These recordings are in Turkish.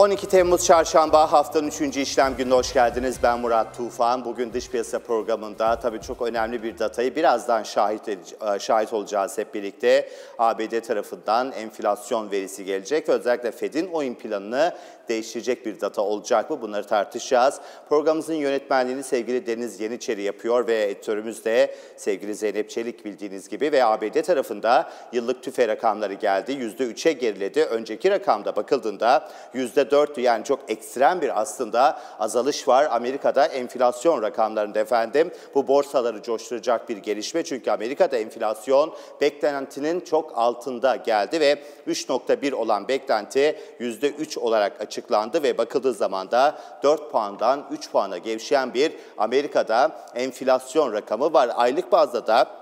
12 Temmuz Çarşamba haftanın 3. işlem gününe hoş geldiniz. Ben Murat Tufan. Bugün dış piyasa programında tabii çok önemli bir datayı birazdan şahit, ede- şahit olacağız hep birlikte. ABD tarafından enflasyon verisi gelecek özellikle Fed'in oyun planını değiştirecek bir data olacak mı? Bunları tartışacağız. Programımızın yönetmenliğini sevgili Deniz Yeniçeri yapıyor ve editörümüz de sevgili Zeynep Çelik bildiğiniz gibi ve ABD tarafında yıllık tüfe rakamları geldi. %3'e geriledi. Önceki rakamda bakıldığında %4 yani çok ekstrem bir aslında azalış var. Amerika'da enflasyon rakamlarında efendim. Bu borsaları coşturacak bir gelişme. Çünkü Amerika'da enflasyon beklentinin çok altında geldi ve 3.1 olan beklenti %3 olarak açıklandı ve bakıldığı zaman da 4 puandan 3 puana gevşeyen bir Amerika'da enflasyon rakamı var. Aylık bazda da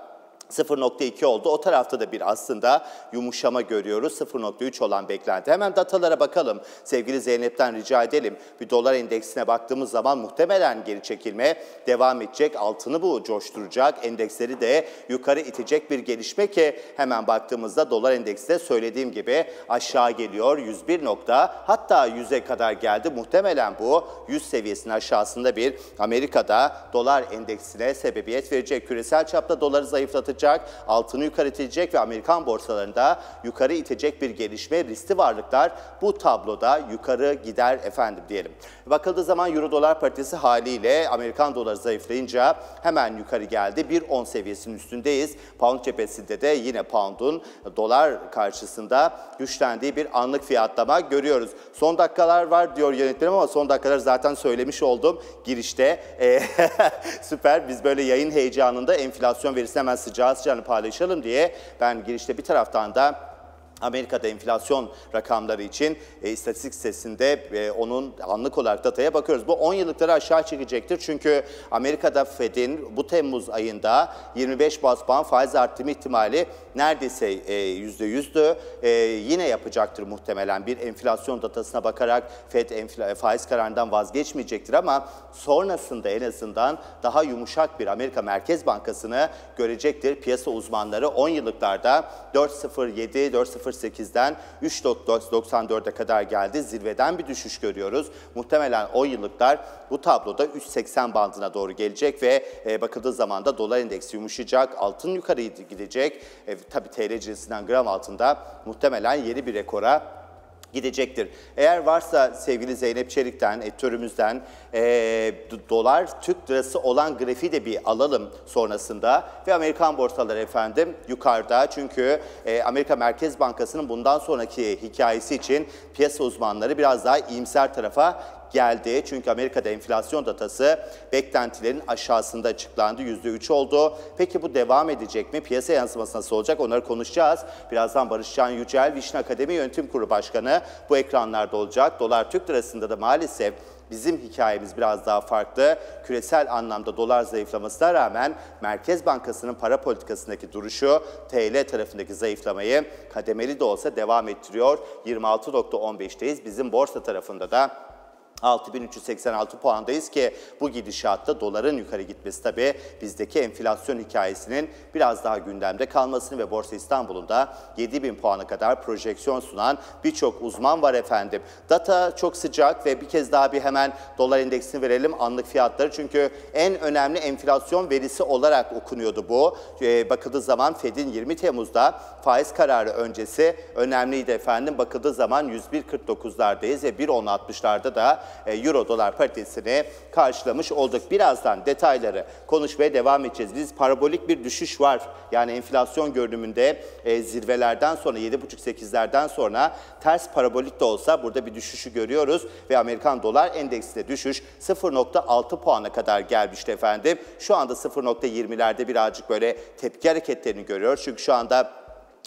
0.2 oldu. O tarafta da bir aslında yumuşama görüyoruz. 0.3 olan beklenti. Hemen datalara bakalım. Sevgili Zeynep'ten rica edelim. Bir dolar endeksine baktığımız zaman muhtemelen geri çekilme devam edecek. Altını bu coşturacak. Endeksleri de yukarı itecek bir gelişme ki hemen baktığımızda dolar endeksi de söylediğim gibi aşağı geliyor. 101 nokta hatta 100'e kadar geldi. Muhtemelen bu 100 seviyesinin aşağısında bir Amerika'da dolar endeksine sebebiyet verecek. Küresel çapta doları zayıflatacak, altını yukarı itecek ve Amerikan borsalarında yukarı itecek bir gelişme riskli varlıklar bu tabloda yukarı gider efendim diyelim. Bakıldığı zaman Euro dolar paritesi haliyle Amerikan doları zayıflayınca hemen yukarı geldi. 1.10 seviyesinin üstündeyiz. Pound cephesinde de yine pound'un dolar karşısında güçlendiği bir anlık fiyatlama görüyoruz. Son dakikalar var diyor yönetmenim ama son dakikalar zaten söylemiş oldum girişte. Ee, süper biz böyle yayın heyecanında enflasyon verisini hemen sıcağı sıcağını paylaşalım diye ben girişte bir taraftan da Amerika'da enflasyon rakamları için e, istatistik sitesinde e, onun anlık olarak dataya bakıyoruz. Bu 10 yıllıkları aşağı çekecektir. Çünkü Amerika'da Fed'in bu Temmuz ayında 25 bas puan faiz arttırma ihtimali neredeyse e, %100'dü. E, yine yapacaktır muhtemelen bir enflasyon datasına bakarak Fed enfla- faiz kararından vazgeçmeyecektir ama sonrasında en azından daha yumuşak bir Amerika Merkez Bankası'nı görecektir. Piyasa uzmanları 10 yıllıklarda 4.07, 4.08'den 3.94'e kadar geldi. Zirveden bir düşüş görüyoruz. Muhtemelen 10 yıllıklar bu tabloda 3.80 bandına doğru gelecek ve e, bakıldığı zaman da dolar endeksi yumuşayacak, altın yukarı gidecek. E, tabii TL cinsinden gram altında muhtemelen yeni bir rekora gidecektir. Eğer varsa sevgili Zeynep Çelik'ten, editörümüzden e, d- dolar Türk lirası olan grafiği de bir alalım sonrasında. Ve Amerikan borsaları efendim yukarıda çünkü e, Amerika Merkez Bankası'nın bundan sonraki hikayesi için piyasa uzmanları biraz daha iyimser tarafa geldi. Çünkü Amerika'da enflasyon datası beklentilerin aşağısında açıklandı. %3 oldu. Peki bu devam edecek mi? Piyasa yansıması nasıl olacak? Onları konuşacağız. Birazdan Barış Can Yücel, Vişne Akademi Yönetim Kurulu Başkanı bu ekranlarda olacak. Dolar Türk lirasında da maalesef Bizim hikayemiz biraz daha farklı. Küresel anlamda dolar zayıflamasına rağmen Merkez Bankası'nın para politikasındaki duruşu TL tarafındaki zayıflamayı kademeli de olsa devam ettiriyor. 26.15'teyiz. Bizim borsa tarafında da 6386 puandayız ki bu gidişatta doların yukarı gitmesi tabii bizdeki enflasyon hikayesinin biraz daha gündemde kalmasını ve Borsa İstanbul'un da 7000 puana kadar projeksiyon sunan birçok uzman var efendim. Data çok sıcak ve bir kez daha bir hemen dolar endeksini verelim anlık fiyatları çünkü en önemli enflasyon verisi olarak okunuyordu bu. Ee, bakıldığı zaman Fed'in 20 Temmuz'da faiz kararı öncesi önemliydi efendim. Bakıldığı zaman 101.49'lardayız ve 1.10.60'larda da euro dolar paritesini karşılamış olduk. Birazdan detayları konuşmaya devam edeceğiz. Biz parabolik bir düşüş var. Yani enflasyon görünümünde e, zirvelerden sonra 7.5-8'lerden sonra ters parabolik de olsa burada bir düşüşü görüyoruz ve Amerikan dolar endeksinde düşüş 0.6 puana kadar gelmişti efendim. Şu anda 0.20'lerde birazcık böyle tepki hareketlerini görüyoruz. Çünkü şu anda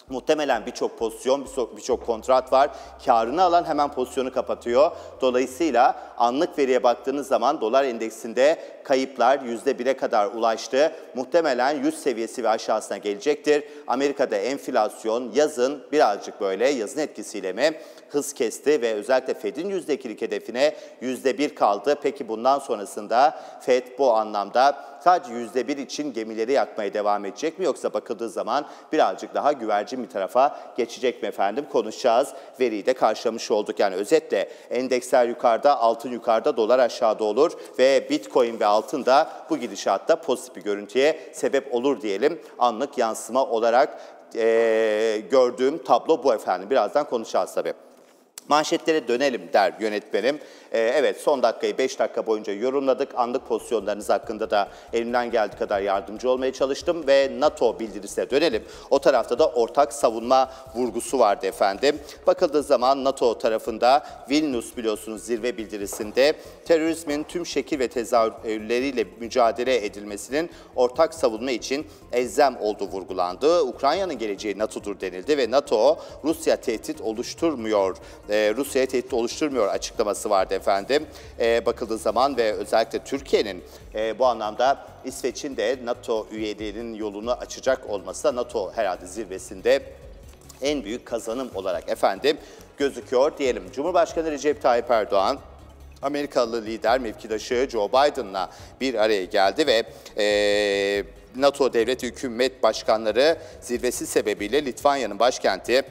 Muhtemelen birçok pozisyon, birçok kontrat var. Karını alan hemen pozisyonu kapatıyor. Dolayısıyla anlık veriye baktığınız zaman dolar endeksinde kayıplar %1'e kadar ulaştı. Muhtemelen 100 seviyesi ve aşağısına gelecektir. Amerika'da enflasyon yazın birazcık böyle yazın etkisiyle mi hız kesti ve özellikle Fed'in %2'lik hedefine %1 kaldı. Peki bundan sonrasında Fed bu anlamda sadece %1 için gemileri yakmaya devam edecek mi yoksa bakıldığı zaman birazcık daha güvercin bir tarafa geçecek mi efendim konuşacağız. Veriyi de karşılamış olduk. Yani özetle endeksler yukarıda, altın yukarıda, dolar aşağıda olur ve Bitcoin ve altın da bu gidişatta pozitif bir görüntüye sebep olur diyelim. Anlık yansıma olarak e, gördüğüm tablo bu efendim. Birazdan konuşacağız tabii. Manşetlere dönelim der yönetmenim. Ee, evet son dakikayı 5 dakika boyunca yorumladık. Anlık pozisyonlarınız hakkında da elimden geldiği kadar yardımcı olmaya çalıştım ve NATO bildirisine dönelim. O tarafta da ortak savunma vurgusu vardı efendim. Bakıldığı zaman NATO tarafında Vilnius biliyorsunuz zirve bildirisinde terörizmin tüm şekil ve tezahürleriyle mücadele edilmesinin ortak savunma için elzem olduğu vurgulandı. Ukrayna'nın geleceği NATO'dur denildi ve NATO Rusya tehdit oluşturmuyor, e, Rusya'ya tehdit oluşturmuyor açıklaması vardı efendim. E, bakıldığı zaman ve özellikle Türkiye'nin e, bu anlamda İsveç'in de NATO üyeliğinin yolunu açacak olması da NATO herhalde zirvesinde en büyük kazanım olarak efendim gözüküyor diyelim. Cumhurbaşkanı Recep Tayyip Erdoğan Amerikalı lider mevkidaşı Joe Biden'la bir araya geldi ve e, NATO devlet hükümet başkanları zirvesi sebebiyle Litvanya'nın başkenti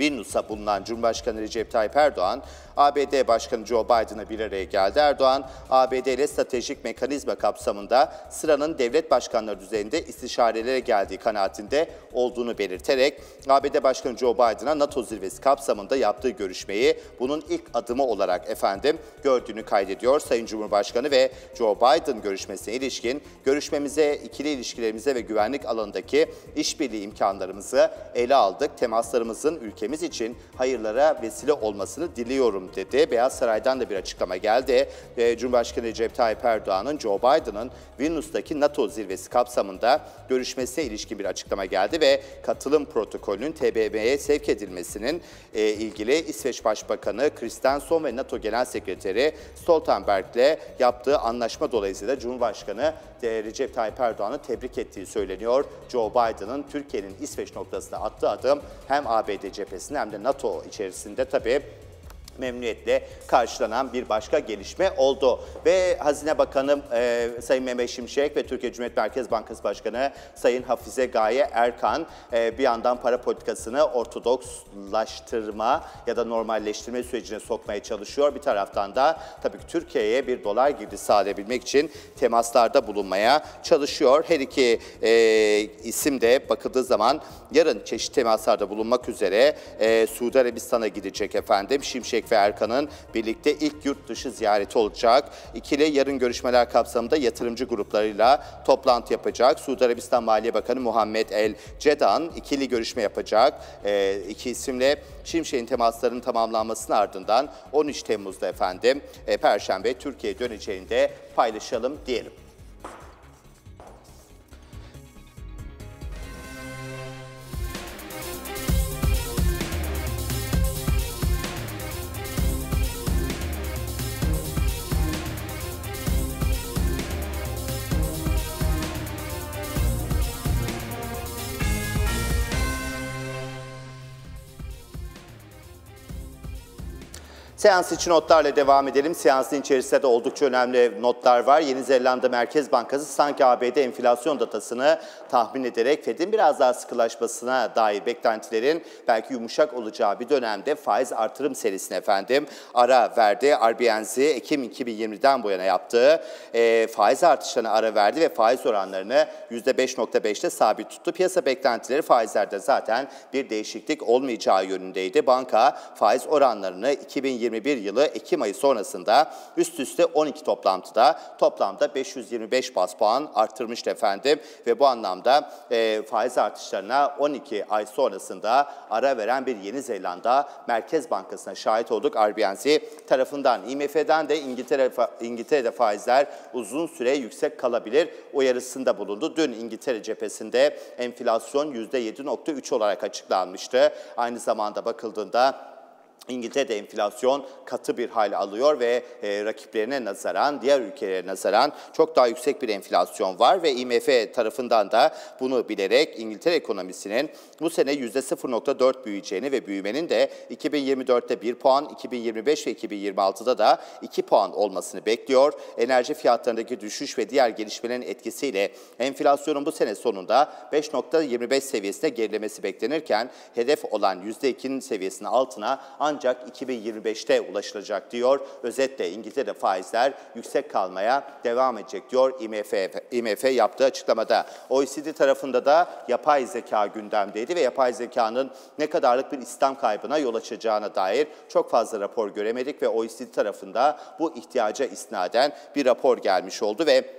Vilnius'a bulunan Cumhurbaşkanı Recep Tayyip Erdoğan, ABD Başkanı Joe Biden'a bir araya geldi. Erdoğan, ABD ile stratejik mekanizma kapsamında sıranın devlet başkanları düzeyinde istişarelere geldiği kanaatinde olduğunu belirterek ABD Başkanı Joe Biden'a NATO zirvesi kapsamında yaptığı görüşmeyi bunun ilk adımı olarak efendim gördüğünü kaydediyor Sayın Cumhurbaşkanı ve Joe Biden görüşmesine ilişkin görüşmemize, ikili ilişkilerimize ve güvenlik alanındaki işbirliği imkanlarımızı ele aldık. Temaslarımızın ülkemiz için hayırlara vesile olmasını diliyorum dedi. Beyaz Saray'dan da bir açıklama geldi. Cumhurbaşkanı Recep Tayyip Erdoğan'ın Joe Biden'ın Vilnius'taki NATO zirvesi kapsamında görüşmesine ilişkin bir açıklama geldi ve katılım protokolünün TBMM'ye sevk edilmesinin e, ilgili İsveç Başbakanı Kristensen ve NATO Genel Sekreteri Stoltenberg'le yaptığı anlaşma dolayısıyla Cumhurbaşkanı e, Recep Tayyip Erdoğan'ı tebrik ettiği söyleniyor. Joe Biden'ın Türkiye'nin İsveç noktasında attığı adım hem ABD cephesinde hem de NATO içerisinde tabii memnuniyetle karşılanan bir başka gelişme oldu. Ve Hazine Bakanı e, Sayın Mehmet Şimşek ve Türkiye Cumhuriyet Merkez Bankası Başkanı Sayın Hafize Gaye Erkan e, bir yandan para politikasını ortodokslaştırma ya da normalleştirme sürecine sokmaya çalışıyor. Bir taraftan da tabii ki Türkiye'ye bir dolar girdi sağlayabilmek için temaslarda bulunmaya çalışıyor. Her iki e, isim de bakıldığı zaman yarın çeşitli temaslarda bulunmak üzere e, Suudi Arabistan'a gidecek efendim. Şimşek ve Erkan'ın birlikte ilk yurt dışı ziyareti olacak. İkili yarın görüşmeler kapsamında yatırımcı gruplarıyla toplantı yapacak. Suudi Arabistan Maliye Bakanı Muhammed El Cedan ikili görüşme yapacak. E, iki isimle Şimşek'in temaslarının tamamlanmasının ardından 13 Temmuz'da efendim e, Perşembe Türkiye'ye döneceğini de paylaşalım diyelim. Seans için notlarla devam edelim. Seansın içerisinde de oldukça önemli notlar var. Yeni Zelanda Merkez Bankası sanki ABD enflasyon datasını tahmin ederek Fed'in biraz daha sıkılaşmasına dair beklentilerin belki yumuşak olacağı bir dönemde faiz artırım serisine efendim ara verdi. RBNZ Ekim 2020'den bu yana yaptığı e, faiz artışlarına ara verdi ve faiz oranlarını %5.5'te sabit tuttu. Piyasa beklentileri faizlerde zaten bir değişiklik olmayacağı yönündeydi. Banka faiz oranlarını 2020 2021 yılı Ekim ayı sonrasında üst üste 12 toplantıda toplamda 525 bas puan arttırmıştı efendim ve bu anlamda e, faiz artışlarına 12 ay sonrasında ara veren bir Yeni Zelanda Merkez Bankası'na şahit olduk RBNC tarafından. IMF'den de İngiltere, İngiltere'de faizler uzun süre yüksek kalabilir uyarısında bulundu. Dün İngiltere cephesinde enflasyon %7.3 olarak açıklanmıştı. Aynı zamanda bakıldığında İngiltere'de enflasyon katı bir hal alıyor ve e, rakiplerine nazaran, diğer ülkelere nazaran çok daha yüksek bir enflasyon var ve IMF tarafından da bunu bilerek İngiltere ekonomisinin bu sene %0.4 büyüyeceğini ve büyümenin de 2024'te 1 puan, 2025 ve 2026'da da 2 puan olmasını bekliyor. Enerji fiyatlarındaki düşüş ve diğer gelişmelerin etkisiyle enflasyonun bu sene sonunda 5.25 seviyesine gerilemesi beklenirken hedef olan %2'nin seviyesinin altına ancak ancak 2025'te ulaşılacak diyor. Özetle İngiltere faizler yüksek kalmaya devam edecek diyor IMF, IMF yaptığı açıklamada. OECD tarafında da yapay zeka gündemdeydi ve yapay zekanın ne kadarlık bir İslam kaybına yol açacağına dair çok fazla rapor göremedik ve OECD tarafında bu ihtiyaca isnaden bir rapor gelmiş oldu ve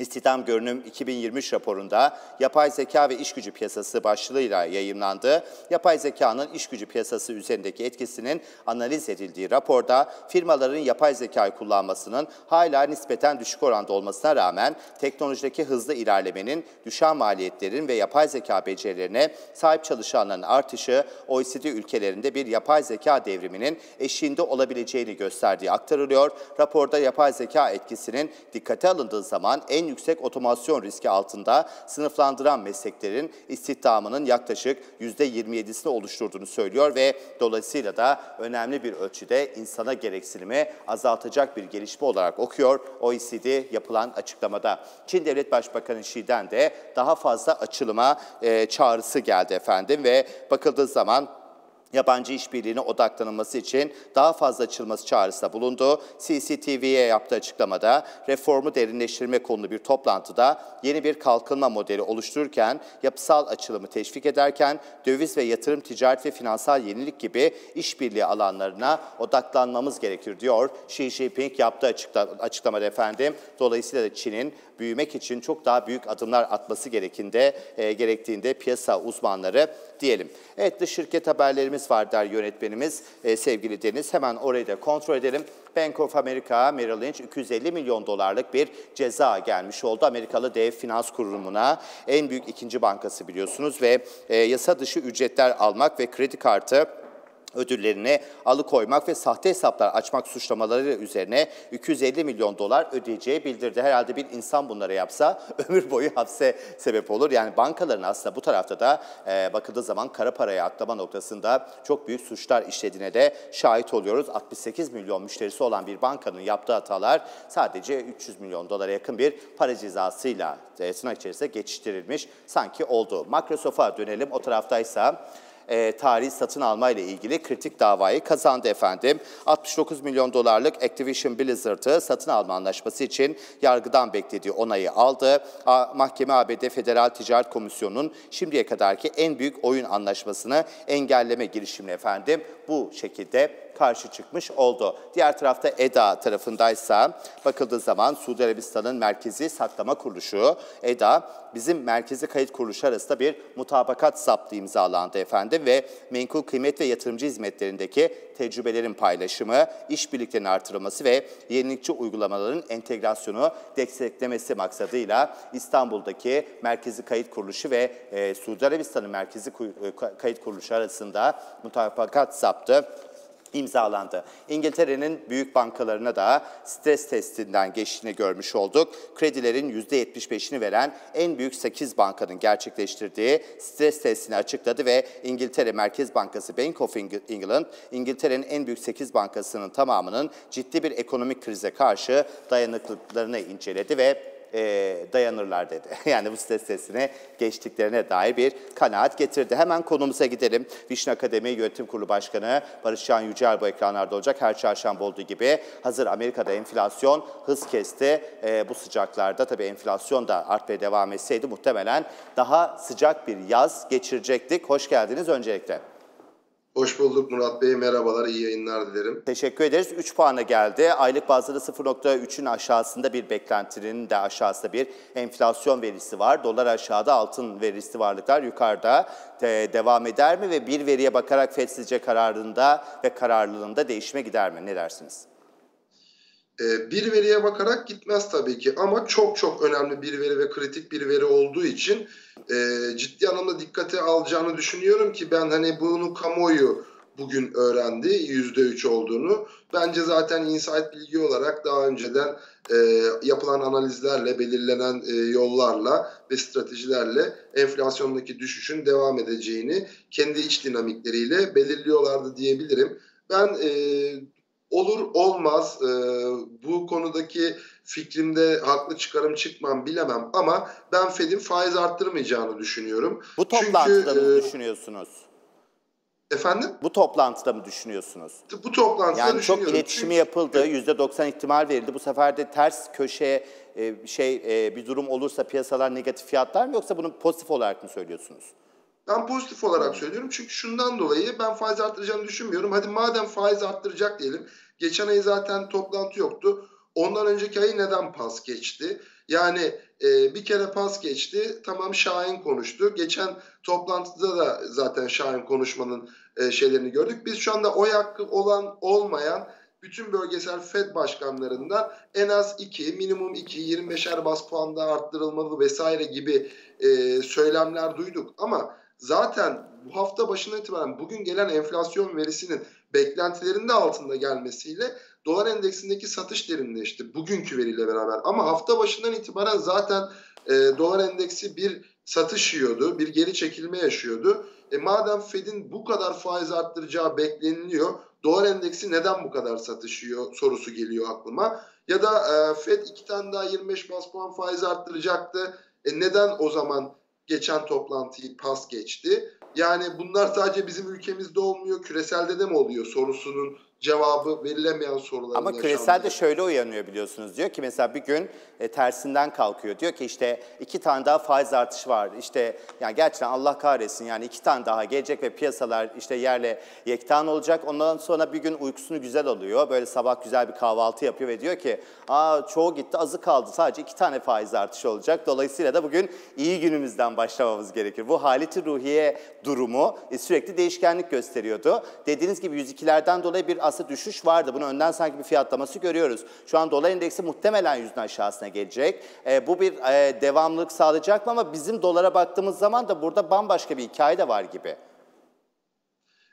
İstihdam Görünüm 2023 raporunda yapay zeka ve iş gücü piyasası başlığıyla yayımlandı. Yapay zekanın iş gücü piyasası üzerindeki etkisinin analiz edildiği raporda firmaların yapay zekayı kullanmasının hala nispeten düşük oranda olmasına rağmen teknolojideki hızlı ilerlemenin düşen maliyetlerin ve yapay zeka becerilerine sahip çalışanların artışı OECD ülkelerinde bir yapay zeka devriminin eşiğinde olabileceğini gösterdiği aktarılıyor. Raporda yapay zeka etkisinin dikkate alındığı zaman en yüksek otomasyon riski altında sınıflandıran mesleklerin istihdamının yaklaşık %27'sini oluşturduğunu söylüyor ve dolayısıyla da önemli bir ölçüde insana gereksinimi azaltacak bir gelişme olarak okuyor OECD yapılan açıklamada. Çin Devlet Başbakanı Xi'den de daha fazla açılıma e, çağrısı geldi efendim ve bakıldığı zaman yabancı işbirliğine odaklanılması için daha fazla açılması çağrısında bulundu. CCTV'ye yaptığı açıklamada reformu derinleştirme konulu bir toplantıda yeni bir kalkınma modeli oluştururken yapısal açılımı teşvik ederken döviz ve yatırım, ticaret ve finansal yenilik gibi işbirliği alanlarına odaklanmamız gerekir diyor. Xi Jinping yaptığı açıklamada efendim. Dolayısıyla da Çin'in büyümek için çok daha büyük adımlar atması gerekinde, e, gerektiğinde piyasa uzmanları diyelim. Evet dış şirket haberlerimiz var der yönetmenimiz e, sevgili Deniz. Hemen orayı da kontrol edelim. Bank of America Merrill Lynch 250 milyon dolarlık bir ceza gelmiş oldu. Amerikalı dev finans kurumuna en büyük ikinci bankası biliyorsunuz ve e, yasa dışı ücretler almak ve kredi kartı ödüllerini alıkoymak ve sahte hesaplar açmak suçlamaları üzerine 250 milyon dolar ödeyeceği bildirdi. Herhalde bir insan bunları yapsa ömür boyu hapse sebep olur. Yani bankaların aslında bu tarafta da e, bakıldığı zaman kara paraya atlama noktasında çok büyük suçlar işlediğine de şahit oluyoruz. 68 milyon müşterisi olan bir bankanın yaptığı hatalar sadece 300 milyon dolara yakın bir para cezasıyla e, tırnak içerisinde geçiştirilmiş sanki oldu. Microsoft'a dönelim. O taraftaysa e, tarihi satın alma ile ilgili kritik davayı kazandı efendim. 69 milyon dolarlık Activision Blizzard'ı satın alma anlaşması için yargıdan beklediği onayı aldı. A, Mahkeme ABD Federal Ticaret Komisyonu'nun şimdiye kadarki en büyük oyun anlaşmasını engelleme girişimini efendim bu şekilde karşı çıkmış oldu. Diğer tarafta EDA tarafındaysa bakıldığı zaman Suudi Arabistan'ın merkezi saklama kuruluşu EDA bizim merkezi kayıt kuruluşu arasında bir mutabakat zaptı imzalandı efendim ve menkul kıymet ve yatırımcı hizmetlerindeki tecrübelerin paylaşımı, işbirliklerinin artırılması ve yenilikçi uygulamaların entegrasyonu desteklemesi maksadıyla İstanbul'daki merkezi kayıt kuruluşu ve e, Suudi Arabistan'ın merkezi e, kayıt kuruluşu arasında mutabakat zaptı imzalandı. İngiltere'nin büyük bankalarına da stres testinden geçtiğini görmüş olduk. Kredilerin %75'ini veren en büyük 8 bankanın gerçekleştirdiği stres testini açıkladı ve İngiltere Merkez Bankası Bank of England, İngiltere'nin en büyük 8 bankasının tamamının ciddi bir ekonomik krize karşı dayanıklılıklarını inceledi ve e, dayanırlar dedi. Yani bu stres testine geçtiklerine dair bir kanaat getirdi. Hemen konumuza gidelim. Vişne Akademi Yönetim Kurulu Başkanı Barış Can Yücel bu ekranlarda olacak. Her çarşamba olduğu gibi hazır Amerika'da enflasyon hız kesti. E, bu sıcaklarda tabii enflasyon da artmaya devam etseydi muhtemelen daha sıcak bir yaz geçirecektik. Hoş geldiniz öncelikle. Hoş bulduk Murat Bey. Merhabalar, iyi yayınlar dilerim. Teşekkür ederiz. 3 puana geldi. Aylık bazda 0.3'ün aşağısında bir beklentinin de aşağısında bir enflasyon verisi var. Dolar aşağıda, altın verisi varlıklar yukarıda de devam eder mi? Ve bir veriye bakarak FED sizce kararında ve kararlılığında değişime gider mi? Ne dersiniz? Ee, bir veriye bakarak gitmez tabii ki ama çok çok önemli bir veri ve kritik bir veri olduğu için e, ciddi anlamda dikkate alacağını düşünüyorum ki ben hani bunu kamuoyu bugün öğrendi %3 olduğunu. Bence zaten insight bilgi olarak daha önceden e, yapılan analizlerle, belirlenen e, yollarla ve stratejilerle enflasyondaki düşüşün devam edeceğini kendi iç dinamikleriyle belirliyorlardı diyebilirim. Ben e, olur olmaz e, bu konudaki fikrimde haklı çıkarım çıkmam bilemem ama ben Fed'in faiz arttırmayacağını düşünüyorum. Bu toplantıda Çünkü, mı e, düşünüyorsunuz? Efendim? Bu toplantıda mı düşünüyorsunuz? Bu toplantıda Yani çok düşünüyorum. iletişimi Çünkü- yapıldı, %90 ihtimal verildi. Bu sefer de ters köşeye şey e, bir durum olursa piyasalar negatif fiyatlar mı yoksa bunu pozitif olarak mı söylüyorsunuz? Ben pozitif olarak söylüyorum çünkü şundan dolayı ben faiz arttıracağını düşünmüyorum. Hadi madem faiz arttıracak diyelim. Geçen ay zaten toplantı yoktu. Ondan önceki ay neden pas geçti? Yani e, bir kere pas geçti. Tamam Şahin konuştu. Geçen toplantıda da zaten Şahin konuşmanın e, şeylerini gördük. Biz şu anda oy hakkı olan olmayan bütün bölgesel FED başkanlarından en az 2, minimum 2, 25'er bas puan daha arttırılmalı vesaire gibi e, söylemler duyduk. Ama zaten bu hafta başından itibaren bugün gelen enflasyon verisinin beklentilerin de altında gelmesiyle dolar endeksindeki satış derinleşti bugünkü veriyle beraber. Ama hafta başından itibaren zaten e, dolar endeksi bir satış yiyordu, bir geri çekilme yaşıyordu. E madem Fed'in bu kadar faiz arttıracağı bekleniliyor, dolar endeksi neden bu kadar satışıyor sorusu geliyor aklıma. Ya da e, Fed iki tane daha 25 bas puan faiz arttıracaktı. E neden o zaman geçen toplantıyı pas geçti? Yani bunlar sadece bizim ülkemizde olmuyor, küreselde de mi oluyor sorusunun cevabı verilemeyen soruların Ama yaşandığı. küreselde şöyle uyanıyor biliyorsunuz. Diyor ki mesela bir gün e, tersinden kalkıyor. Diyor ki işte iki tane daha faiz artışı var. İşte yani gerçekten Allah kahretsin yani iki tane daha gelecek ve piyasalar işte yerle yektan olacak. Ondan sonra bir gün uykusunu güzel alıyor. Böyle sabah güzel bir kahvaltı yapıyor ve diyor ki aa çoğu gitti azı kaldı. Sadece iki tane faiz artışı olacak. Dolayısıyla da bugün iyi günümüzden başlamamız gerekir. Bu haleti ruhiye durumu e, sürekli değişkenlik gösteriyordu. Dediğiniz gibi 102'lerden dolayı bir aslında düşüş vardı. Bunu önden sanki bir fiyatlaması görüyoruz. Şu an dolar endeksi muhtemelen yüzün aşağısına gelecek. E, bu bir e, devamlılık sağlayacak mı ama bizim dolara baktığımız zaman da burada bambaşka bir hikaye de var gibi.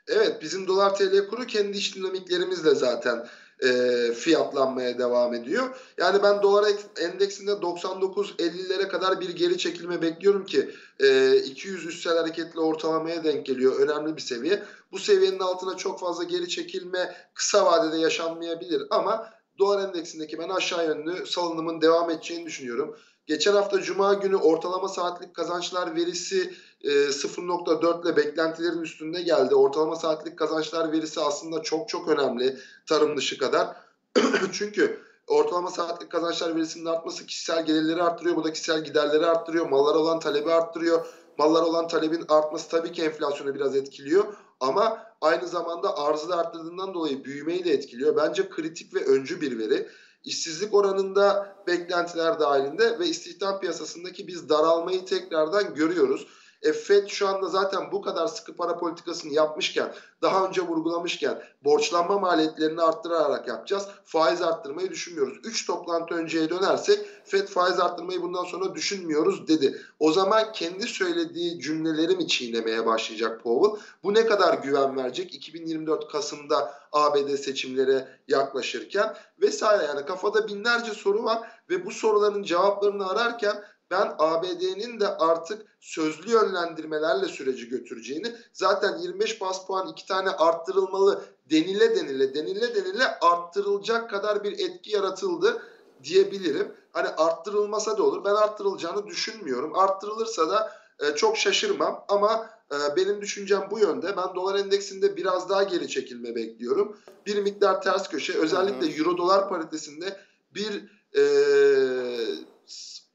Evet bizim dolar TL kuru kendi iç dinamiklerimizle zaten e, fiyatlanmaya devam ediyor. Yani ben dolar endeksinde 99-50'lere kadar bir geri çekilme bekliyorum ki e, 200 üstsel hareketli ortalamaya denk geliyor. Önemli bir seviye. Bu seviyenin altına çok fazla geri çekilme kısa vadede yaşanmayabilir ama dolar endeksindeki ben aşağı yönlü salınımın devam edeceğini düşünüyorum. Geçen hafta Cuma günü ortalama saatlik kazançlar verisi e, 0.4 ile beklentilerin üstünde geldi. Ortalama saatlik kazançlar verisi aslında çok çok önemli tarım dışı kadar. Çünkü ortalama saatlik kazançlar verisinin artması kişisel gelirleri arttırıyor. Bu da kişisel giderleri arttırıyor. Mallara olan talebi arttırıyor. Mallara olan talebin artması tabii ki enflasyonu biraz etkiliyor. Ama aynı zamanda arzı da arttırdığından dolayı büyümeyi de etkiliyor. Bence kritik ve öncü bir veri. İşsizlik oranında beklentiler dahilinde ve istihdam piyasasındaki biz daralmayı tekrardan görüyoruz. E, FED şu anda zaten bu kadar sıkı para politikasını yapmışken, daha önce vurgulamışken borçlanma maliyetlerini arttırarak yapacağız. Faiz arttırmayı düşünmüyoruz. 3 toplantı önceye dönersek FED faiz arttırmayı bundan sonra düşünmüyoruz dedi. O zaman kendi söylediği cümleleri mi çiğnemeye başlayacak Powell? Bu ne kadar güven verecek 2024 Kasım'da ABD seçimlere yaklaşırken vesaire yani kafada binlerce soru var ve bu soruların cevaplarını ararken ben ABD'nin de artık sözlü yönlendirmelerle süreci götüreceğini zaten 25 bas puan iki tane arttırılmalı denile denile denile denile arttırılacak kadar bir etki yaratıldı diyebilirim. Hani arttırılmasa da olur. Ben arttırılacağını düşünmüyorum. Arttırılırsa da e, çok şaşırmam ama e, benim düşüncem bu yönde. Ben dolar endeksinde biraz daha geri çekilme bekliyorum. Bir miktar ters köşe özellikle euro dolar paritesinde bir e,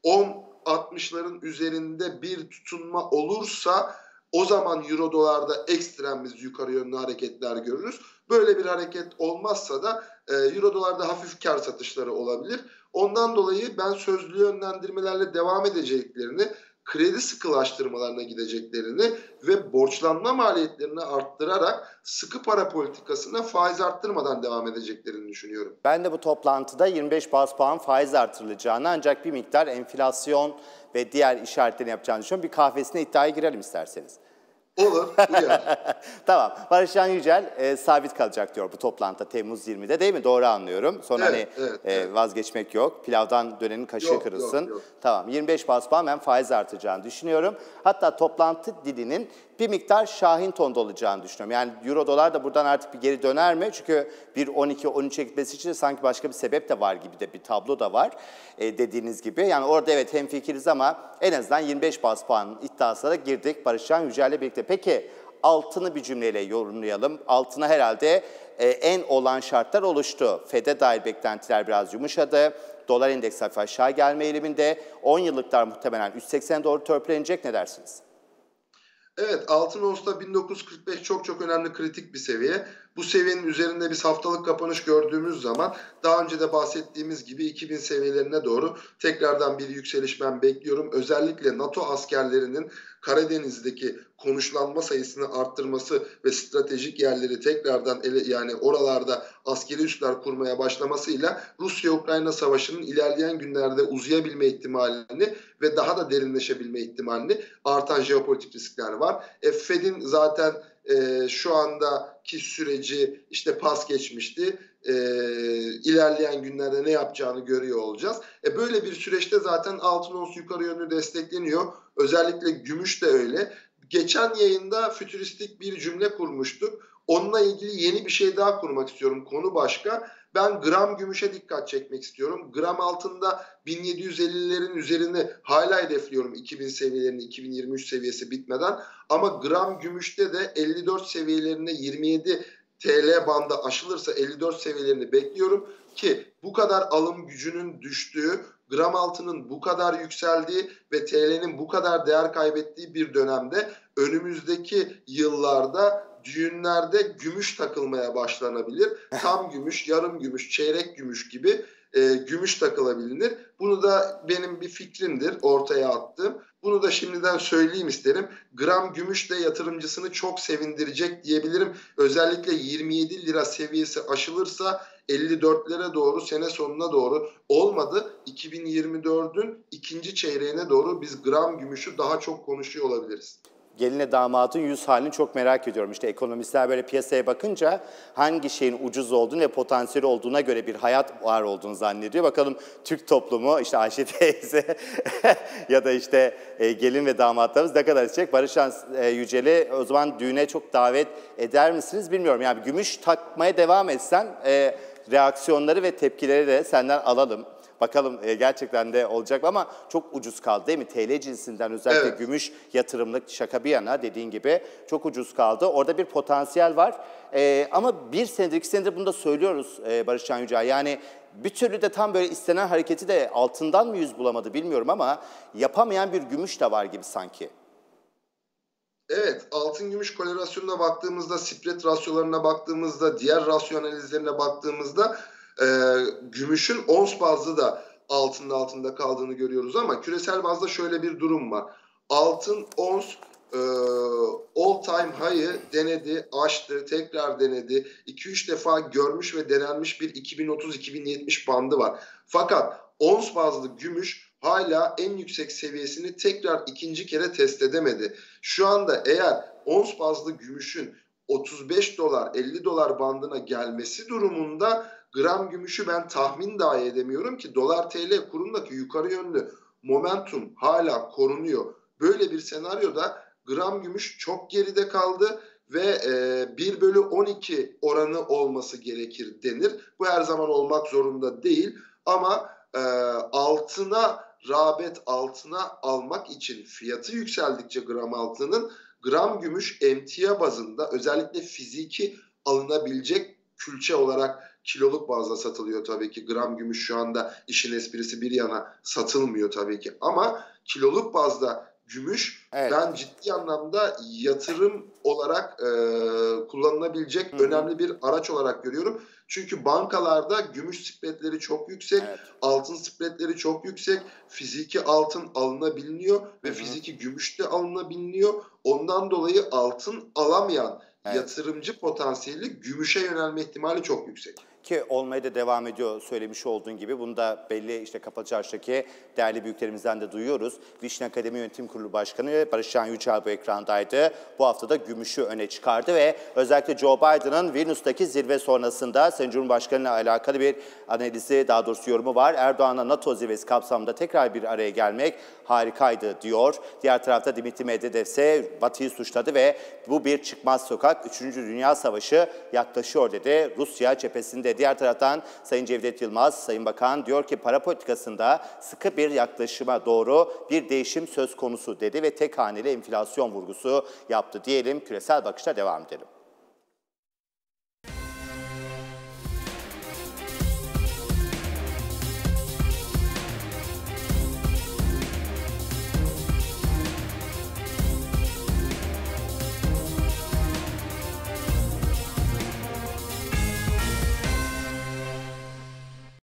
10 60'ların üzerinde bir tutunma olursa o zaman euro dolarda ekstrem biz yukarı yönlü hareketler görürüz. Böyle bir hareket olmazsa da e, euro dolarda hafif kar satışları olabilir. Ondan dolayı ben sözlü yönlendirmelerle devam edeceklerini, kredi sıkılaştırmalarına gideceklerini ve borçlanma maliyetlerini arttırarak sıkı para politikasına faiz arttırmadan devam edeceklerini düşünüyorum. Ben de bu toplantıda 25 bas puan faiz artırılacağını ancak bir miktar enflasyon ve diğer işaretlerini yapacağını düşünüyorum. Bir kahvesine iddiaya girelim isterseniz. Olur, tamam. Barışcan Yücel e, sabit kalacak diyor bu toplantıda Temmuz 20'de değil mi? Doğru anlıyorum. Sonra Evet, hani evet, e, evet. vazgeçmek yok. Pilavdan dönenin kaşığı Yok, kırılsın. yok, yok. Tamam. 25 bas puan ben faiz artacağını düşünüyorum. Hatta toplantı dilinin bir miktar şahin tonda olacağını düşünüyorum. Yani euro dolar da buradan artık bir geri döner mi? Çünkü bir 12-13'e gitmesi için sanki başka bir sebep de var gibi de bir tablo da var e, dediğiniz gibi. Yani orada evet hemfikiriz ama en azından 25 bas puan iddiasına girdik Barışcan Yücel'le birlikte. Peki altını bir cümleyle yorumlayalım. Altına herhalde e, en olan şartlar oluştu. FED'e dair beklentiler biraz yumuşadı. Dolar endeksi hafif aşağı gelme eğiliminde. 10 yıllıklar muhtemelen 3.80 doğru törpülenecek ne dersiniz? Evet altın onsta 1945 çok çok önemli kritik bir seviye. Bu seviyenin üzerinde biz haftalık kapanış gördüğümüz zaman daha önce de bahsettiğimiz gibi 2000 seviyelerine doğru tekrardan bir yükseliş ben bekliyorum. Özellikle NATO askerlerinin Karadeniz'deki konuşlanma sayısını arttırması ve stratejik yerleri tekrardan ele, yani oralarda askeri üsler kurmaya başlamasıyla Rusya-Ukrayna savaşının ilerleyen günlerde uzayabilme ihtimalini ve daha da derinleşebilme ihtimalini artan jeopolitik riskler var. E, Fed'in zaten e, şu andaki süreci işte pas geçmişti. E, ilerleyen günlerde ne yapacağını görüyor olacağız. E, böyle bir süreçte zaten altın ons yukarı yönlü destekleniyor. Özellikle gümüş de öyle. Geçen yayında fütüristik bir cümle kurmuştuk. Onunla ilgili yeni bir şey daha kurmak istiyorum. Konu başka. Ben gram gümüşe dikkat çekmek istiyorum. Gram altında 1750'lerin üzerini hala hedefliyorum 2000 seviyelerini 2023 seviyesi bitmeden. Ama gram gümüşte de 54 seviyelerine 27 TL bandı aşılırsa 54 seviyelerini bekliyorum ki bu kadar alım gücünün düştüğü, gram altının bu kadar yükseldiği ve TL'nin bu kadar değer kaybettiği bir dönemde önümüzdeki yıllarda düğünlerde gümüş takılmaya başlanabilir. Tam gümüş, yarım gümüş, çeyrek gümüş gibi e, gümüş takılabilir. Bunu da benim bir fikrimdir ortaya attım. Bunu da şimdiden söyleyeyim isterim. Gram gümüş de yatırımcısını çok sevindirecek diyebilirim. Özellikle 27 lira seviyesi aşılırsa 54'lere doğru sene sonuna doğru olmadı. 2024'ün ikinci çeyreğine doğru biz gram gümüşü daha çok konuşuyor olabiliriz gelinle damadın yüz halini çok merak ediyorum. İşte ekonomistler böyle piyasaya bakınca hangi şeyin ucuz olduğunu ve potansiyeli olduğuna göre bir hayat var olduğunu zannediyor. Bakalım Türk toplumu işte Ayşe teyze ya da işte e, gelin ve damatlarımız ne kadar isteyecek? Barışan e, Yücel'i o zaman düğüne çok davet eder misiniz bilmiyorum. Yani gümüş takmaya devam etsen e, reaksiyonları ve tepkileri de senden alalım. Bakalım e, gerçekten de olacak ama çok ucuz kaldı değil mi? TL cinsinden özellikle Evet. gümüş yatırımlık şaka bir yana dediğin gibi çok ucuz kaldı. Orada bir potansiyel var. E, ama bir senedir, iki senedir bunu da söylüyoruz e, Barış Can Yücel. Yani bir türlü de tam böyle istenen hareketi de altından mı yüz bulamadı bilmiyorum ama yapamayan bir gümüş de var gibi sanki. Evet, altın gümüş korelasyonuna baktığımızda, spread rasyolarına baktığımızda, diğer rasyo analizlerine baktığımızda e, gümüşün ons bazlı da altında altında kaldığını görüyoruz ama küresel bazda şöyle bir durum var. Altın ons e, all time high'ı denedi, aştı, tekrar denedi. 2-3 defa görmüş ve denenmiş bir 2030-2070 bandı var. Fakat ons bazlı gümüş hala en yüksek seviyesini tekrar ikinci kere test edemedi. Şu anda eğer ons bazlı gümüşün 35 dolar 50 dolar bandına gelmesi durumunda gram gümüşü ben tahmin dahi edemiyorum ki dolar TL kurundaki yukarı yönlü momentum hala korunuyor. Böyle bir senaryoda gram gümüş çok geride kaldı ve e, 1 bölü 12 oranı olması gerekir denir. Bu her zaman olmak zorunda değil ama e, altına rağbet altına almak için fiyatı yükseldikçe gram altının gram gümüş emtia bazında özellikle fiziki alınabilecek külçe olarak kiloluk bazda satılıyor tabii ki. Gram gümüş şu anda işin esprisi bir yana satılmıyor tabii ki. Ama kiloluk bazda gümüş Evet. ben ciddi anlamda yatırım olarak e, kullanılabilecek Hı hı. önemli bir araç olarak görüyorum. Çünkü bankalarda gümüş spreadleri çok yüksek, Evet. altın spreadleri çok yüksek. Fiziki altın alınabiliyor ve Hı hı. fiziki gümüş de alınabiliyor. Ondan dolayı altın alamayan Evet. yatırımcı potansiyeli gümüşe yönelme ihtimali çok yüksek. Ki olmaya da devam ediyor söylemiş olduğun gibi. Bunu da belli işte Kapalı Çarşı'daki değerli büyüklerimizden de duyuyoruz. Vişne Akademi Yönetim Kurulu Başkanı Barış Can Yücel bu ekrandaydı. Bu hafta da gümüşü öne çıkardı ve özellikle Joe Biden'ın Vilnius'taki zirve sonrasında Sayın Cumhurbaşkanı ile alakalı bir analizi daha doğrusu yorumu var. Erdoğan'la NATO zirvesi kapsamında tekrar bir araya gelmek harikaydı diyor. Diğer tarafta Dimitri Medvedev ise Batı'yı suçladı ve bu bir çıkmaz sokak. Üçüncü Dünya Savaşı yaklaşıyor dedi. Rusya cephesinde diğer taraftan Sayın Cevdet Yılmaz, Sayın Bakan diyor ki para politikasında sıkı bir yaklaşıma doğru bir değişim söz konusu dedi ve tek haneli enflasyon vurgusu yaptı diyelim. Küresel bakışta devam edelim.